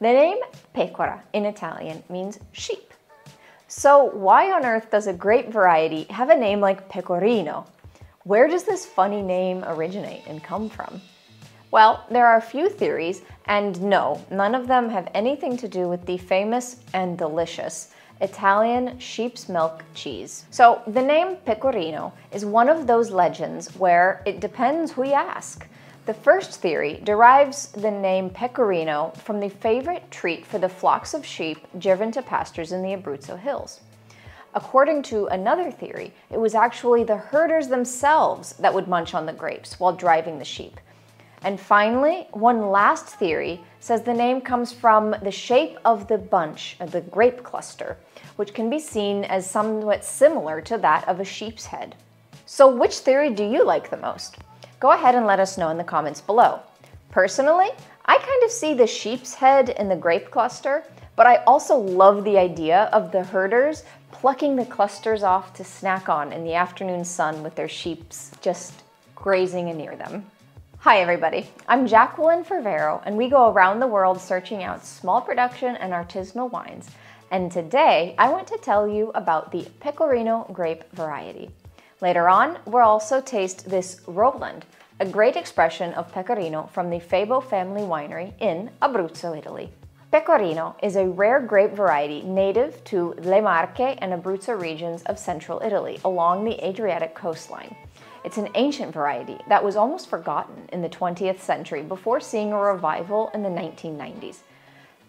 The name pecora in Italian means sheep. So why on earth does a grape variety have a name like pecorino? Where does this funny name originate and come from? Well, there are a few theories, and no, none of them have anything to do with the famous and delicious Italian sheep's milk cheese. So the name pecorino is one of those legends where it depends who you ask. The first theory derives the name pecorino from the favorite treat for the flocks of sheep driven to pastures in the Abruzzo hills. According to another theory, it was actually the herders themselves that would munch on the grapes while driving the sheep. And finally, one last theory says the name comes from the shape of the bunch, of the grape cluster, which can be seen as somewhat similar to that of a sheep's head. So which theory do you like the most? Go ahead and let us know in the comments below. Personally, I kind of see the sheep's head in the grape cluster, but I also love the idea of the herders plucking the clusters off to snack on in the afternoon sun with their sheeps just grazing near them. Hi everybody, I'm Jacqueline Fervero and we go around the world searching out small production and artisanal wines. And today I want to tell you about the Pecorino grape variety. Later on, we'll also taste this Rolland, a great expression of Pecorino from the Febo family winery in Abruzzo, Italy. Pecorino is a rare grape variety native to Le Marche and Abruzzo regions of central Italy along the Adriatic coastline. It's an ancient variety that was almost forgotten in the 20th century before seeing a revival in the 1990s.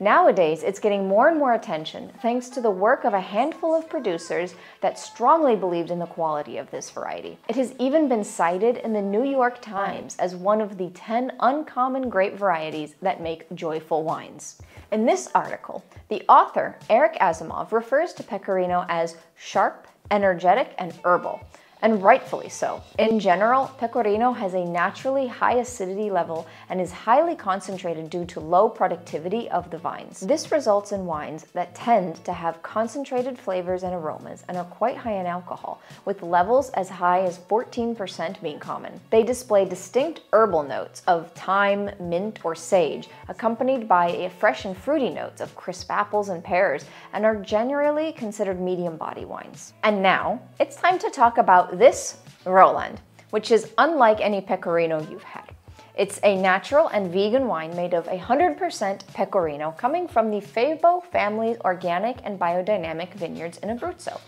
Nowadays, it's getting more and more attention thanks to the work of a handful of producers that strongly believed in the quality of this variety. It has even been cited in the New York Times as one of the 10 uncommon grape varieties that make joyful wines. In this article, the author, Eric Asimov, refers to Pecorino as sharp, energetic, and herbal, and rightfully so. In general, pecorino has a naturally high acidity level and is highly concentrated due to low productivity of the vines. This results in wines that tend to have concentrated flavors and aromas and are quite high in alcohol, with levels as high as 14% being common. They display distinct herbal notes of thyme, mint, or sage, accompanied by a fresh and fruity notes of crisp apples and pears, and are generally considered medium body wines. And now, it's time to talk about this Rolland, which is unlike any pecorino you've had. It's a natural and vegan wine made of 100% pecorino coming from the Febo family's organic and biodynamic vineyards in Abruzzo.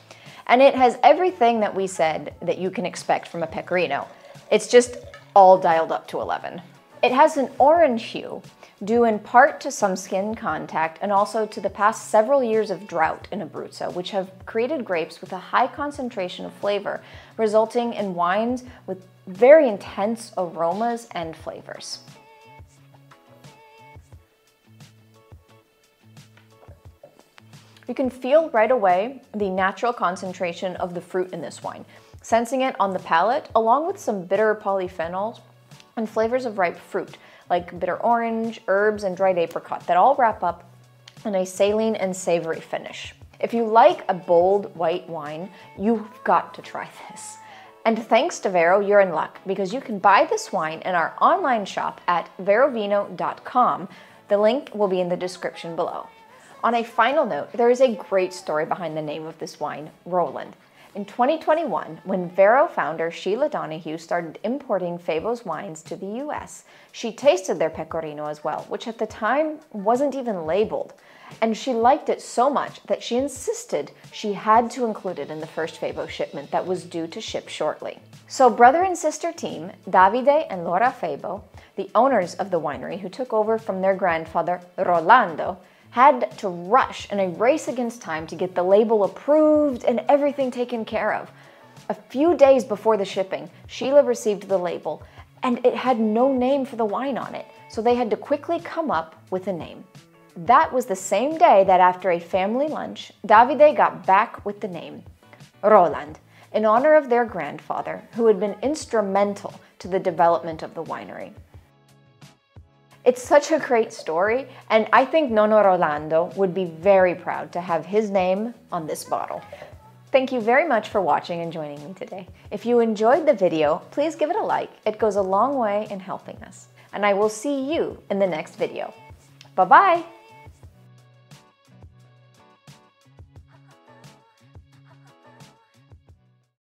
And it has everything that we said that you can expect from a pecorino. It's just all dialed up to 11. It has an orange hue, due in part to some skin contact and also to the past several years of drought in Abruzzo, which have created grapes with a high concentration of flavor, resulting in wines with very intense aromas and flavors. You can feel right away the natural concentration of the fruit in this wine, sensing it on the palate, along with some bitter polyphenols and flavors of ripe fruit like bitter orange, herbs, and dried apricot that all wrap up in a saline and savory finish. If you like a bold white wine, you've got to try this. And thanks to Vero, you're in luck because you can buy this wine in our online shop at verovino.com. The link will be in the description below. On a final note, there is a great story behind the name of this wine, Rolland. In 2021, when Vero founder Sheila Donahue started importing Febo's wines to the US, she tasted their pecorino as well, which at the time wasn't even labeled. And she liked it so much that she insisted she had to include it in the first Febo shipment that was due to ship shortly. So brother and sister team, Davide and Laura Febo, the owners of the winery who took over from their grandfather, Rolando, had to rush in a race against time to get the label approved and everything taken care of. A few days before the shipping, Sheila received the label and it had no name for the wine on it, so they had to quickly come up with a name. That was the same day that after a family lunch, Davide got back with the name Rolland, in honor of their grandfather, who had been instrumental to the development of the winery. It's such a great story, and I think Nonno Rolando would be very proud to have his name on this bottle. Thank you very much for watching and joining me today. If you enjoyed the video, please give it a like. It goes a long way in helping us. And I will see you in the next video. Bye-bye!